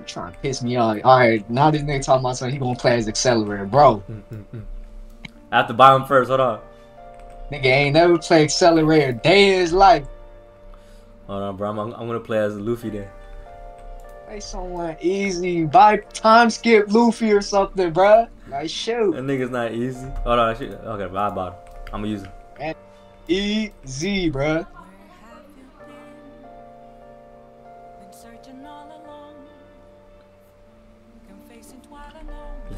You trying to piss me off. Alright, now this nigga talking about something he gonna play as accelerator, bro. I have to buy him first. Hold on. Nigga ain't never played accelerator day in his life. Hold on, bro. I'm, I'm gonna play as Luffy then. Play someone easy. Buy time skip Luffy or something, bro. Like shoot. That nigga's not easy. Hold on. Shit. Okay, bro, I bought him. I'm gonna use him. Easy, bruh.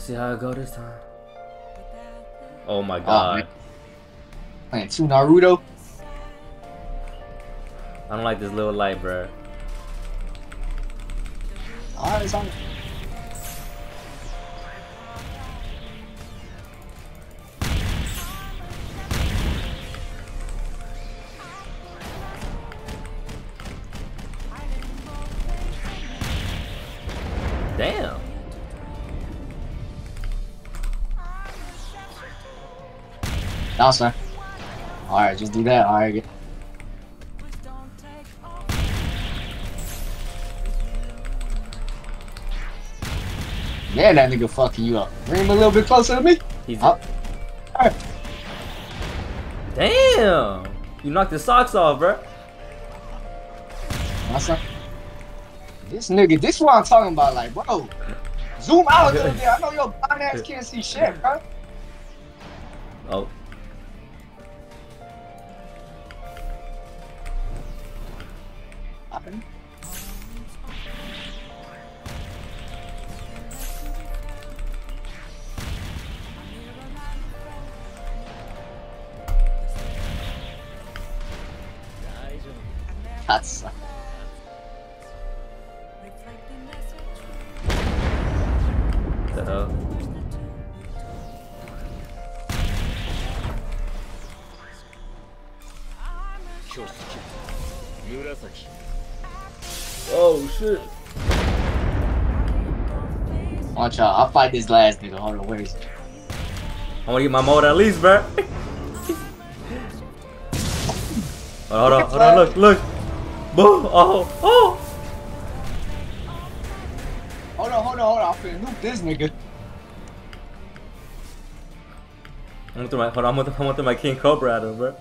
See how it go this time. Oh my Oh, god. man. Playing two Naruto. I don't like this little light, bro. Alright, it's on. No, sir. Alright, just do that. Alright. Yeah, that nigga fucking you up. Bring him a little bit closer to me. He's Up. Alright. Damn. You knocked his socks off, bro. No, sir. This nigga, this is what I'm talking about. Like, bro, zoom out a little bit. I know your blind ass can't see shit, bro. Oh. That's Uh-oh. Oh shit. watch out. I'll fight this last nigga. Hold on, where is he? I wanna get my mode at least, bro. hold on, hold on, look, look. Boom. Oh, oh. Hold on, hold on, hold on. I'm finna nuke this nigga. I'm gonna throw my, hold on, I'm gonna, I'm gonna throw my King Cobra at him, bro.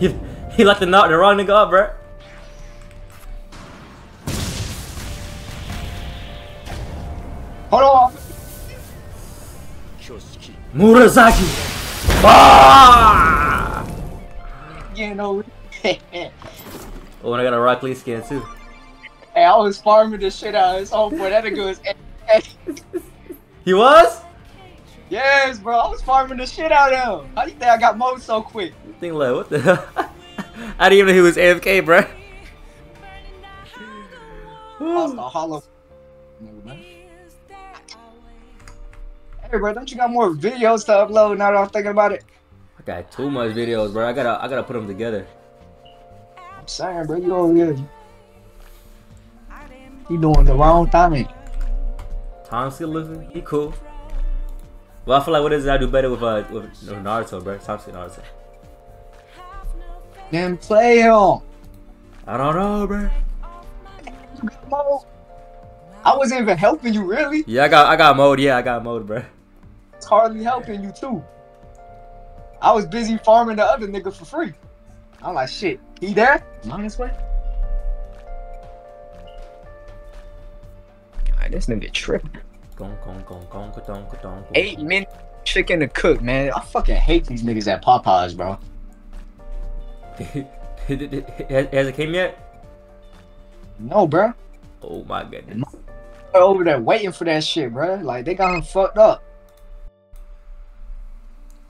He, he let the knock the wrong nigga up, bro. Hold on. Murasaki. Ah! Getting over. Oh, and I got a Rock Lee skin too. Hey, I was farming the shit out of his homeboy. That nigga was. He was? yes, bro. I was farming the shit out of him. How do you think I got mode so quick? I think like, what the hell? I didn't even know he was AFK, bro. Lost a hollow. Nigga, man. Hey, bro, don't you got more videos to upload now that I'm thinking about it? I got too much videos, bro. I gotta, I gotta put them together. I'm saying, bro, you over here. You doing the wrong timing. Tom still living. He cool. Well, I feel like what is it I do better with uh with Naruto, bro? Tom still Naruto. Then play him. I don't know, bro. Mode. I wasn't even helping you, really. Yeah, I got, I got mode. Yeah, I got mode, bro. It's hardly helping you, too. I was busy farming the other nigga for free. I'm like, shit, he there? I'm on his way. God, this nigga tripping. Gong, gong, gong, gong, gong, gong, gong, gong. Eight minutes chicken to cook, man. I fucking hate these niggas at Popeyes, bro. has, has it came yet? No, bro. Oh my goodness. They're over there waiting for that shit, bro. Like, they got him fucked up.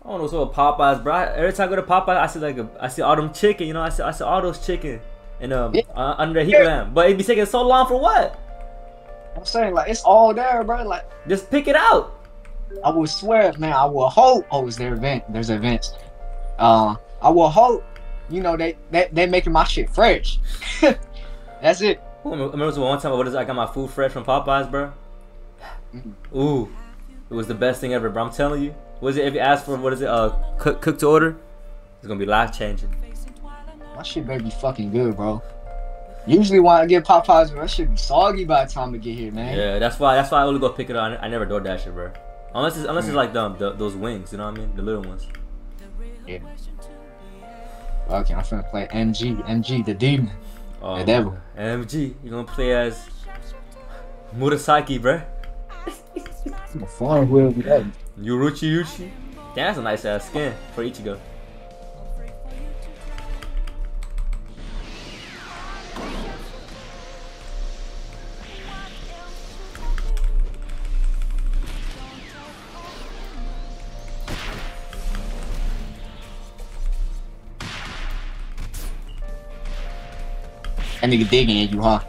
I don't know what's up with Popeyes, bro. Every time I go to Popeyes, I see like a, I see all them chicken, you know. I see, I see all those chicken and um Yeah. uh, under the heat lamp. But it be taking so long for what? I'm saying, like, it's all there, bro. Like, Just pick it out. I will swear, man, I will hope. Oh, is there event? There's events. Uh, I will hope. You know, they they they making my shit fresh. That's it. I remember I remember one time is it, I got my food fresh from Popeyes, bro. Ooh, it was the best thing ever, bro. I'm telling you. Was it if you ask for what is it? Uh, cook cook to order? It's gonna be life changing. my shit better be fucking good, bro. Usually when I get Popeyes, bro, that shit be soggy by the time I get here, man. Yeah, that's why that's why I only go pick it up. I, I never door dash it, bro. Unless it's unless it's like the, the those wings, you know what I mean? The little ones. Yeah. Okay, I'm finna play MG, MG, the demon. Oh, The devil. MG, you gonna play as Murasaki, bro? I'm fine with that. Yuruchi Yuchi. Damn, that's a nice ass skin for Ichigo. That nigga digging at you, huh?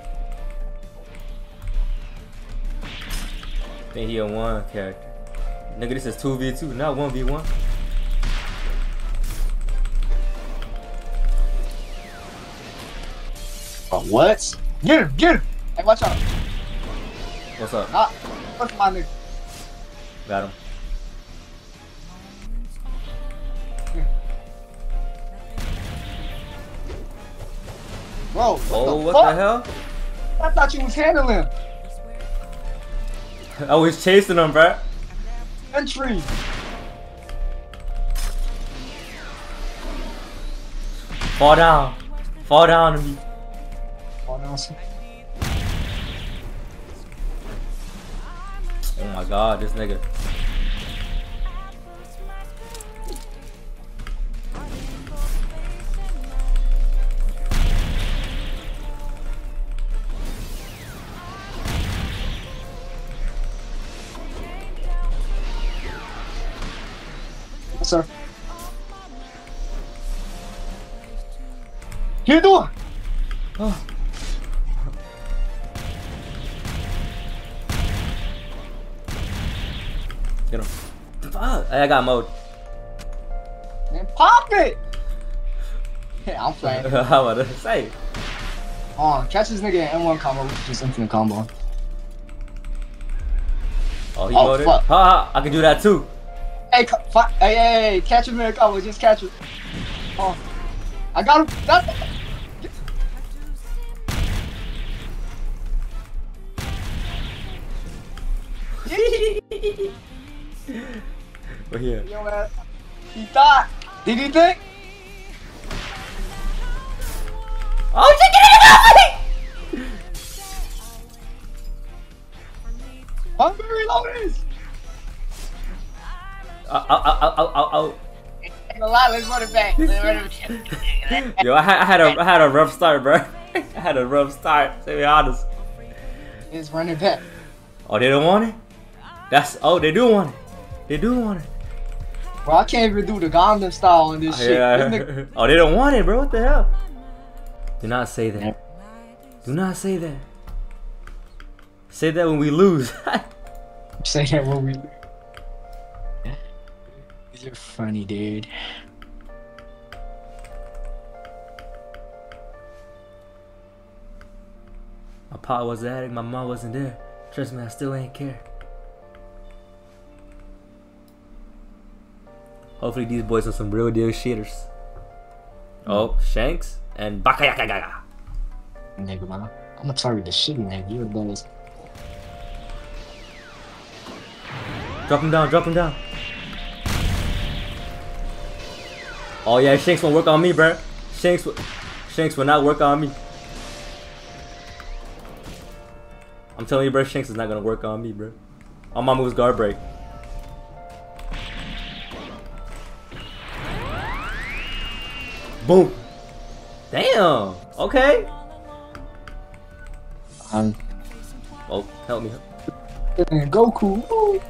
Think he a one character. Nigga, this is 2v2, not 1v1. Oh, what? Get him, get him! Hey, watch out. What's up? Not, what's my nigga? Got him. Bro, what Oh, the what fuck? the hell? I thought you was handling I was chasing him, bro. entry. Fall down. Fall down to me. Oh, no, son. Oh my god, this nigga. You doing? Oh. Get him. Fuck. I got mode. Man, pop it! Yeah, I'm playing. How about to say? On, catch this nigga in M1 combo, just infinite combo. Oh, he Oh, moded? fuck. Ha ha, I can do that too. Hey, co- hey, hey, hey, catch him in a combo, just catch him. Oh, I got him. That's We're here. Yo, man. He thought. Did he think? Oh shit, get it I'm gonna reload this. out of me! Ow, ow, ow, ow, ow, Ain't a lot. Let's run it back. Let's run it back. Yo, I had, I had a I had a rough start, bro. I had a rough start. To be honest. Let's run it back. Oh, they don't want it. That's oh, they do want it. They do want it. Bro, I can't even do the Gangnam style on this shit. Yeah. This Oh, they don't want it, bro. What the hell? Do not say that. Do not say that. Say that when we lose. say that when we. You're funny, dude. my pa was at it, my mom wasn't there. Trust me, I still ain't care. Hopefully these boys are some real deal shitters. Oh, Shanks and Bakayakagaga. Nigga, man. I'm gonna target the shitty nigga. You're. Drop him down, drop him down. Oh yeah, Shanks won't work on me, bruh. Shanks, Shanks will not work on me. I'm telling you, bro, Shanks is not gonna work on me, bro. All my moves guard break. Boom. Damn. Okay. Um, Oh, help me. Goku. Woo.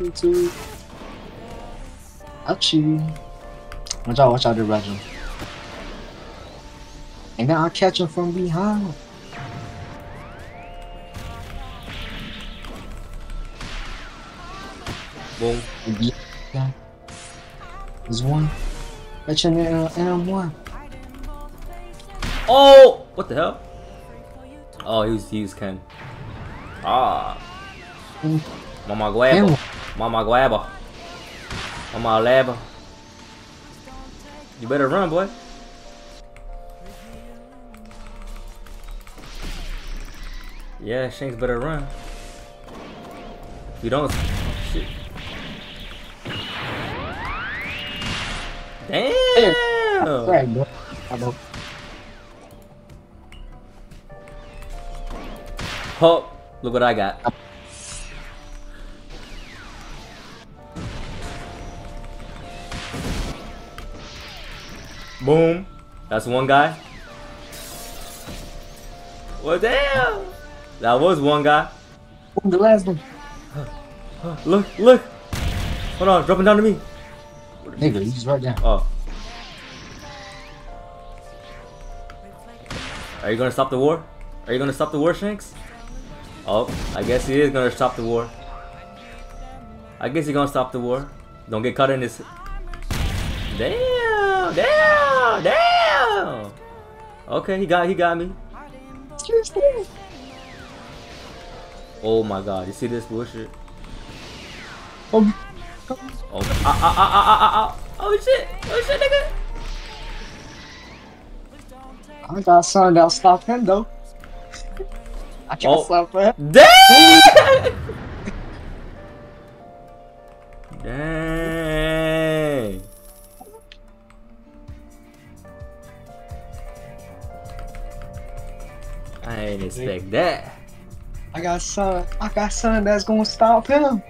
Me too. Ouchie. Watch out, watch out, the Reggie. And now I'll catch him from behind. Boom. Yeah. There's one. But you know, and one. Oh, what the hell? Oh, he was he was Ken. Ah. Mm. Mama Guaba. Mama Guaba. Mama Laba. You better run, boy. Yeah, Shanks better run. You don't. Damn. Right, bro. Oh, look what I got. Boom. That's one guy. Well, damn. That was one guy. The last one. Look, look. Hold on, dropping down to me. Nigga, he's right down. Oh. Are you gonna stop the war? Are you gonna stop the war, Shanks? Oh, I guess he is gonna stop the war. I guess he's gonna stop the war. Don't get caught in this. Damn! Damn! Damn! Okay, he got he got me. Oh my god, you see this bullshit? Oh, Oh, ah, ah, ah, ah, ah, ah, ah. oh shit! Oh shit, nigga! I got something that'll stop him though. I can't Oh. stop him. Dang! Dang! I ain't expect that. I got something. I got something that's gonna stop him.